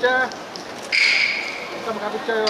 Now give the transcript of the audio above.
먹자. 일단 가보자요.